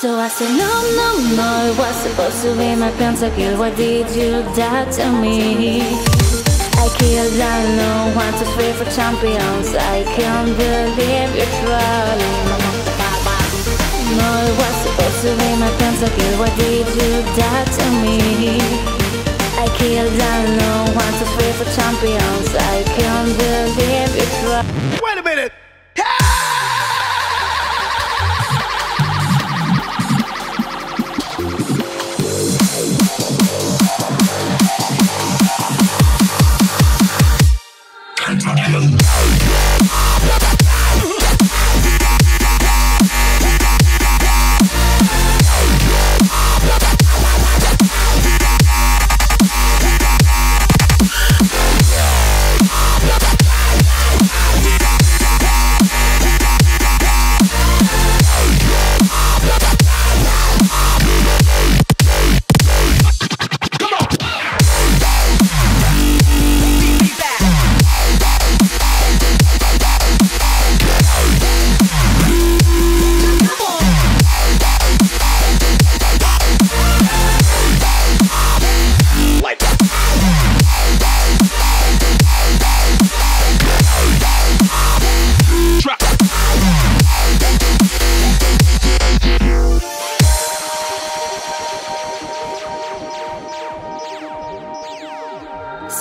So I said, no, no, no, it was supposed to be my pentakill. Why did you die to me? I killed one, two, three four champions. I can't believe you're trolling. No, it was supposed to be my pentakill. Why did you die to me? I killed one, two, three four champions. I can't believe you're trolling. Wait a minute!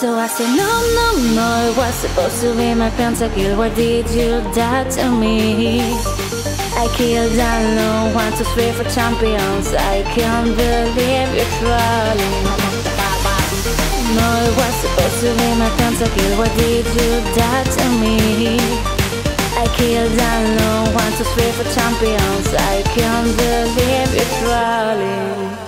So I said, no, no, no, it was supposed to be my pentakill. Why did you die to me? I killed alone, three four champions. I can't believe you're trolling. No, it was supposed to be my pentakill. Why did you die to me? I killed alone, three four champions. I can't believe you're trolling.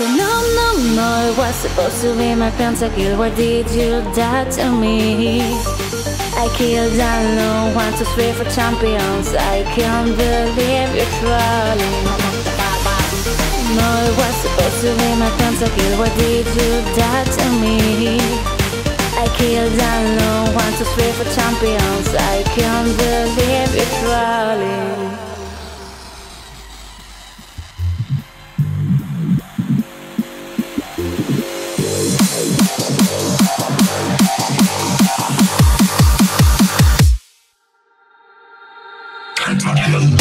No, no, no, it was supposed to be my pentakill. Why did you die to me? I killed alone, one, two, three four champions. I can't believe you're trolling. No, it was supposed to be my pentakill. Why did you die to me? I killed alone, one, two, three four champions. I can't believe you're trolling. Heaven.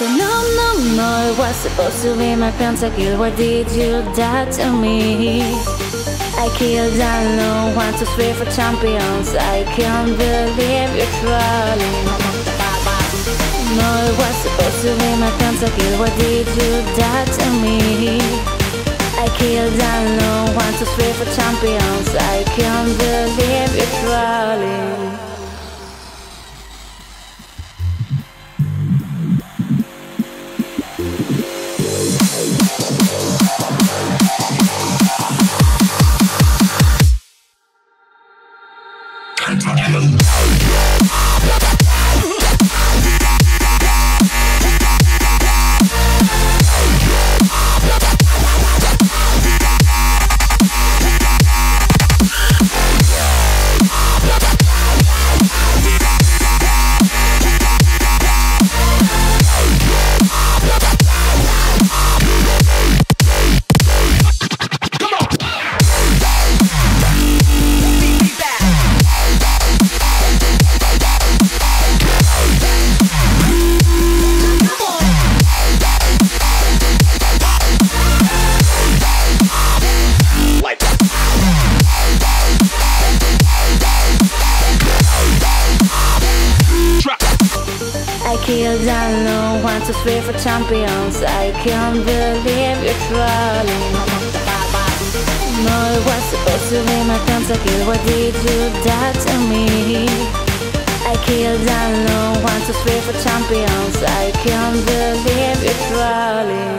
Said no, no, no, it was supposed to be my pentakill Why did you die to me? I killed alone, one, two, three four champions. I can't believe you're trolling. No, it was supposed to be my pentakill Why did you die to me? I killed alone, one, two, three four champions. I can't believe you're trolling Diamond. Killed alone One, two, three four champions. I can't believe you're trolling. No, it was supposed to be my pentakill Why did you die to me? I killed alone One, two, three four champions. I can't believe you're trolling